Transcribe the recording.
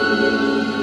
Música